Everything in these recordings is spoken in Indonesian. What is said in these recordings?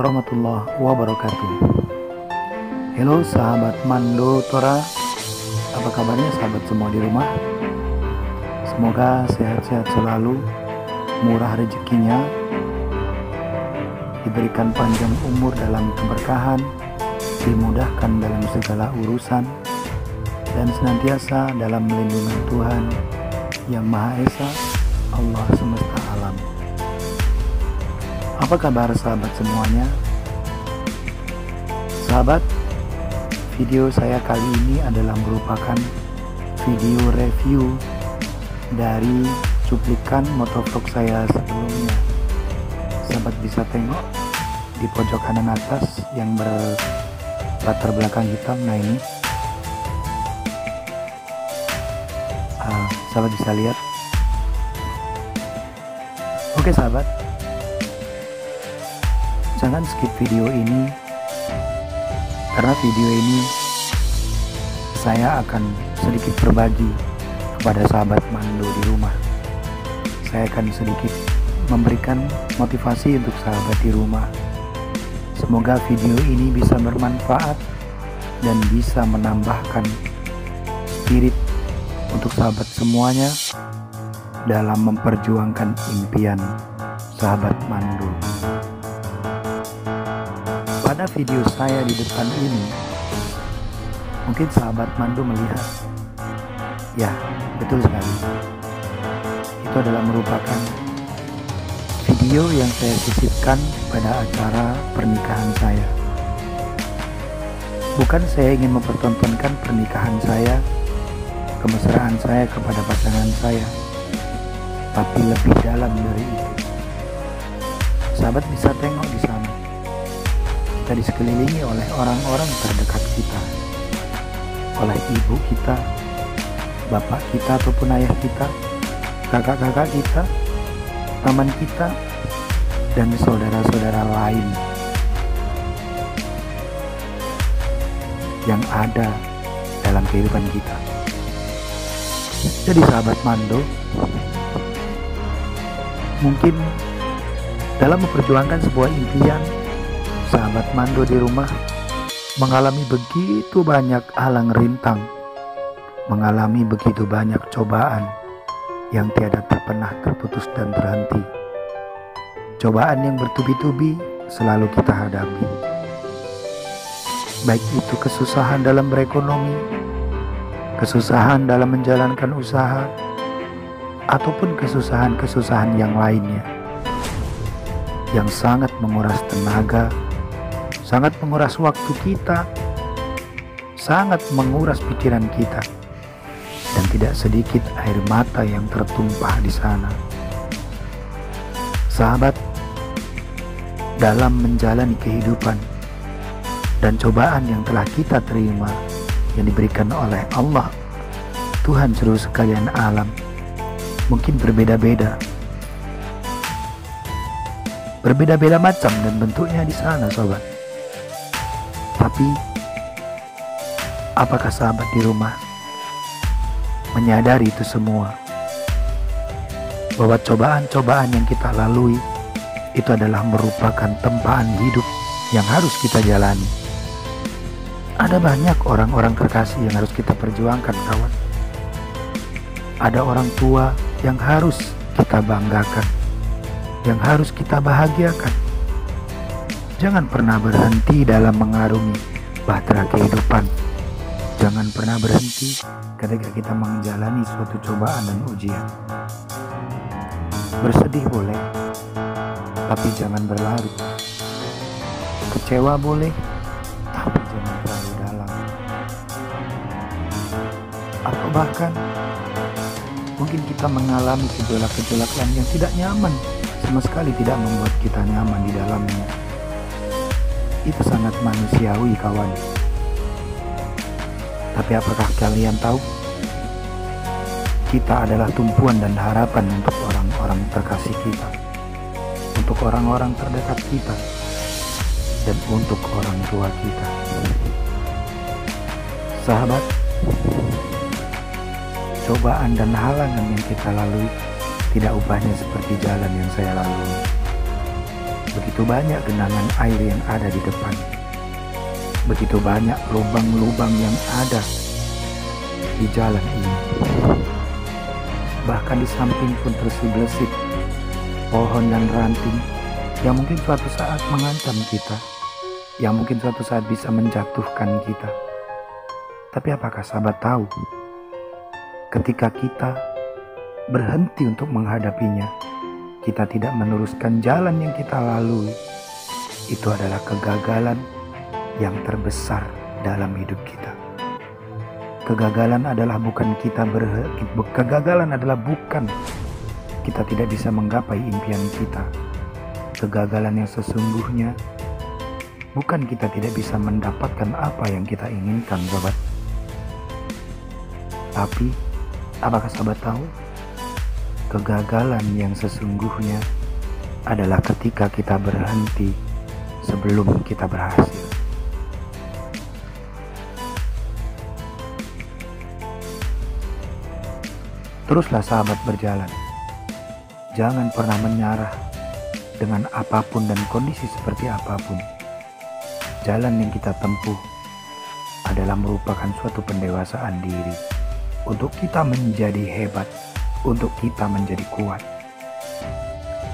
Warahmatullahi wabarakatuh. Halo sahabat Mando Tora. Apa kabarnya sahabat semua di rumah? Semoga sehat-sehat selalu Murah rezekinya Diberikan panjang umur dalam keberkahan Dimudahkan dalam segala urusan Dan senantiasa dalam melindungi Tuhan Yang Maha Esa Allah semesta apa kabar sahabat semuanya? Sahabat, video saya kali ini adalah merupakan video review dari cuplikan motovlog saya sebelumnya. Sahabat bisa tengok di pojok kanan atas yang berlatar belakang hitam. Nah ini, uh, sahabat bisa lihat. Oke sahabat, jangan skip video ini. Karena video ini saya akan sedikit berbagi kepada sahabat Mando di rumah. Saya akan sedikit memberikan motivasi untuk sahabat di rumah. Semoga video ini bisa bermanfaat dan bisa menambahkan spirit untuk sahabat semuanya dalam memperjuangkan impian sahabat Mando pada video saya di depan ini, mungkin sahabat Mandu melihat, ya betul sekali, itu adalah merupakan video yang saya sisipkan pada acara pernikahan saya. Bukan saya ingin mempertontonkan pernikahan saya, kemesraan saya kepada pasangan saya, tapi lebih dalam dari itu. Sahabat bisa tengok di sana kita disekelilingi oleh orang-orang terdekat kita, oleh ibu kita, bapak kita ataupun ayah kita, kakak-kakak kita, paman kita, dan saudara-saudara lain yang ada dalam kehidupan kita. Jadi sahabat Mando, mungkin dalam memperjuangkan sebuah impian sahabat Mando di rumah mengalami begitu banyak halang rintang, mengalami begitu banyak cobaan yang tiada pernah terputus dan berhenti. Cobaan yang bertubi-tubi selalu kita hadapi. Baik itu kesusahan dalam berekonomi, kesusahan dalam menjalankan usaha, ataupun kesusahan-kesusahan yang lainnya yang sangat menguras tenaga, sangat menguras waktu kita, sangat menguras pikiran kita, dan tidak sedikit air mata yang tertumpah di sana. Sahabat, dalam menjalani kehidupan dan cobaan yang telah kita terima yang diberikan oleh Allah, Tuhan seluruh sekalian alam, mungkin berbeda-beda. Berbeda-beda macam dan bentuknya di sana, sobat. Tapi, apakah sahabat di rumah menyadari itu semua? Bahwa cobaan-cobaan yang kita lalui itu adalah merupakan tempaan hidup yang harus kita jalani. Ada banyak orang-orang terkasih yang harus kita perjuangkan, kawan. Ada orang tua yang harus kita banggakan, yang harus kita bahagiakan Jangan pernah berhenti dalam mengarungi bahtera kehidupan. Jangan pernah berhenti ketika kita menjalani suatu cobaan dan ujian. Bersedih boleh, tapi jangan berlarut. Kecewa boleh, tapi jangan terlalu dalam. Atau bahkan mungkin kita mengalami gejolak-gejolak yang tidak nyaman, sama sekali tidak membuat kita nyaman di dalamnya itu sangat manusiawi kawan. Tapi apakah kalian tahu? Kita adalah tumpuan dan harapan untuk orang-orang terkasih kita. Untuk orang-orang terdekat kita. Dan untuk orang tua kita. Sahabat, cobaan dan halangan yang kita lalui tidak ubahnya seperti jalan yang saya lalui. Begitu banyak genangan air yang ada di depan. Begitu banyak lubang-lubang yang ada di jalan ini. Bahkan di samping pun tersibesit pohon dan ranting yang mungkin suatu saat mengancam kita, yang mungkin suatu saat bisa menjatuhkan kita. Tapi apakah sahabat tahu, ketika kita berhenti untuk menghadapinya, kita tidak meneruskan jalan yang kita lalui, itu adalah kegagalan yang terbesar dalam hidup kita. Kegagalan adalah bukan kita ber kegagalan adalah bukan kita tidak bisa menggapai impian kita. Kegagalan yang sesungguhnya bukan kita tidak bisa mendapatkan apa yang kita inginkan, sobat. Tapi, apakah sahabat tahu? Kegagalan yang sesungguhnya adalah ketika kita berhenti sebelum kita berhasil. Teruslah sahabat berjalan. Jangan pernah menyerah dengan apa pun dan kondisi seperti apa pun. Jalan yang kita tempuh adalah merupakan suatu pendewasaan diri untuk kita menjadi hebat, untuk kita menjadi kuat.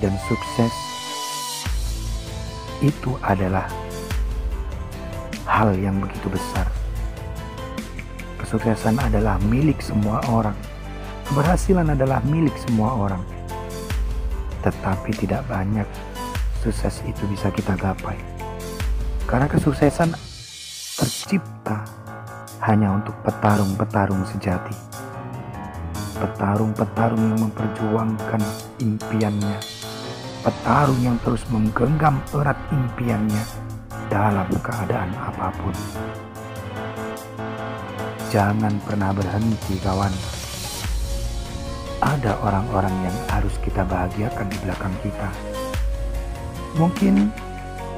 Dan sukses itu adalah hal yang begitu besar. Kesuksesan adalah milik semua orang Keberhasilan adalah milik semua orang. Tetapi tidak banyak sukses itu bisa kita gapai. Karena kesuksesan tercipta hanya untuk petarung-petarung sejati. Petarung-petarung yang memperjuangkan impiannya. Petarung yang terus menggenggam erat impiannya dalam keadaan apa pun. Jangan pernah berhenti kawan ada orang-orang yang harus kita bahagiakan di belakang kita. Mungkin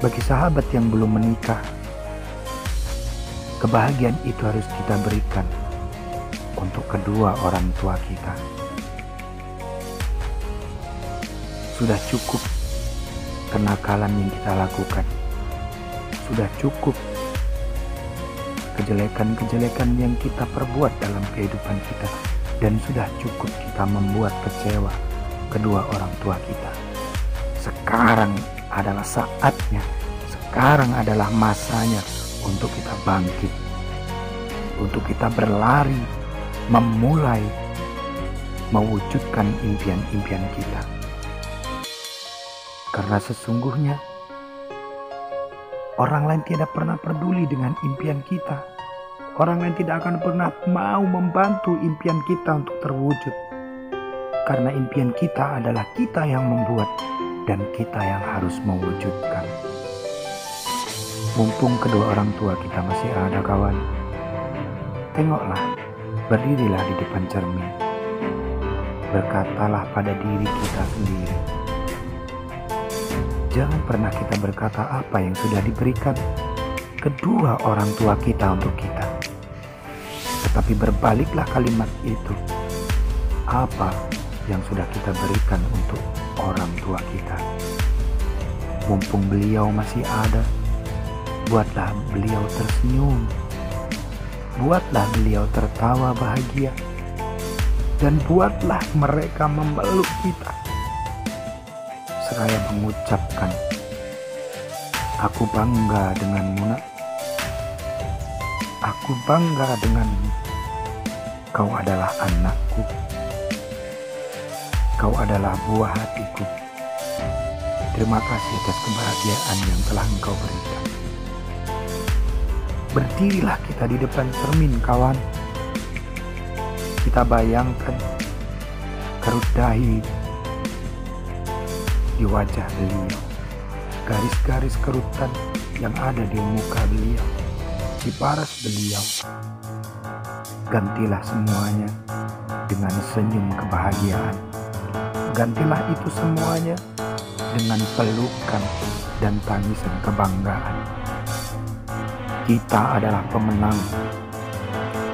bagi sahabat yang belum menikah, kebahagiaan itu harus kita berikan untuk kedua orang tua kita. Sudah cukup kenakalan yang kita lakukan. Sudah cukup kejelekan-kejelekan yang kita perbuat dalam kehidupan kita dan sudah cukup kita membuat kecewa kedua orang tua kita. Sekarang adalah saatnya, sekarang adalah masanya untuk kita bangkit, untuk kita berlari, memulai mewujudkan impian-impian kita. Karena sesungguhnya orang lain tidak pernah peduli dengan impian kita Orang lain tidak akan pernah mau membantu impian kita untuk terwujud. Karena impian kita adalah kita yang membuat dan kita yang harus mewujudkan. Mumpung kedua orang tua kita masih ada kawan, tengoklah, berdirilah di depan cermin. Berkatalah pada diri kita sendiri. Jangan pernah kita berkata apa yang sudah diberikan kedua orang tua kita untuk kita. Tetapi berbaliklah kalimat itu. Apa yang sudah kita berikan untuk orang tua kita? Mumpung beliau masih ada, buatlah beliau tersenyum. Buatlah beliau tertawa bahagia. Dan buatlah mereka memeluk kita. Seraya mengucapkan, Aku bangga denganmu nak. Aku bangga denganmu. Kau adalah anakku. Kau adalah buah hatiku. Terima kasih atas kebahagiaan yang telah engkau berikan. Berdirilah kita di depan cermin kawan. Kita bayangkan kerut dahi di wajah beliau. Garis-garis kerutan yang ada di muka beliau di paras beliau. Gantilah semuanya dengan senyum kebahagiaan. Gantilah itu semuanya dengan pelukan dan tangisan kebanggaan. Kita adalah pemenang.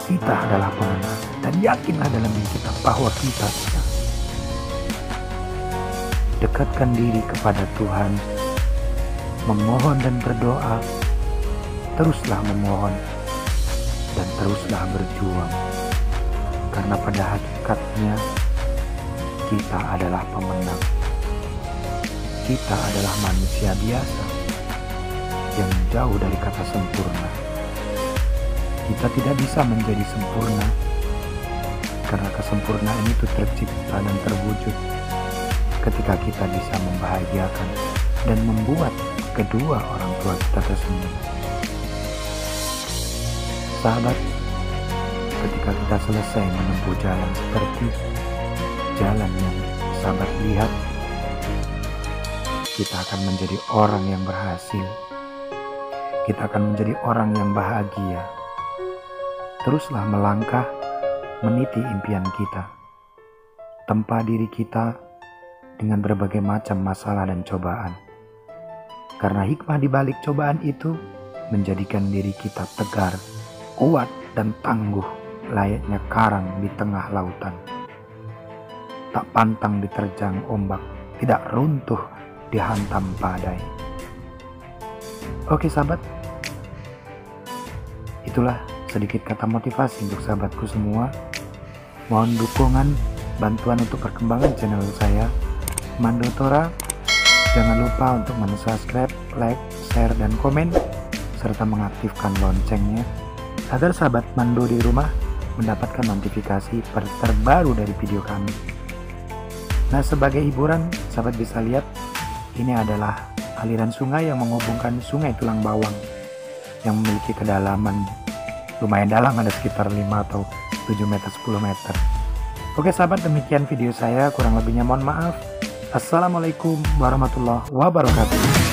Kita adalah pemenang. Dan yakinlah dalam diri kita bahwa kita bisa. Dekatkan diri kepada Tuhan memohon dan berdoa, teruslah memohon dan teruslah berjuang. Karena pada hakikatnya kita adalah pemenang. Kita adalah manusia biasa yang jauh dari kata sempurna. Kita tidak bisa menjadi sempurna karena kesempurnaan itu tercipta dan terwujud ketika kita bisa membahagiakan dan membuat kedua orang tua kita tersenyum. Sahabat, ketika kita selesai menempuh jalan seperti jalan yang sahabat lihat, kita akan menjadi orang yang berhasil. Kita akan menjadi orang yang bahagia. Teruslah melangkah meniti impian kita. Tempa diri kita dengan berbagai macam masalah dan cobaan. Karena hikmah di balik cobaan itu menjadikan diri kita tegar, kuat, dan tangguh layaknya karang di tengah lautan. Tak pantang diterjang ombak, tidak runtuh dihantam badai. Oke sahabat, itulah sedikit kata motivasi untuk sahabatku semua Mohon dukungan, bantuan untuk perkembangan channel saya, Mando Tora. Jangan lupa untuk subscribe, like, share, dan komen, serta mengaktifkan loncengnya, agar sahabat Mando di rumah mendapatkan notifikasi terbaru dari video kami. Nah, sebagai hiburan, sahabat bisa lihat, ini adalah aliran sungai yang menghubungkan sungai Tulang Bawang yang memiliki kedalaman lumayan dalam ada sekitar 5 atau 7 meter 10 meter. Oke sahabat demikian video saya. Kurang lebihnya mohon maaf. Assalamualaikum warahmatullahi wabarakatuh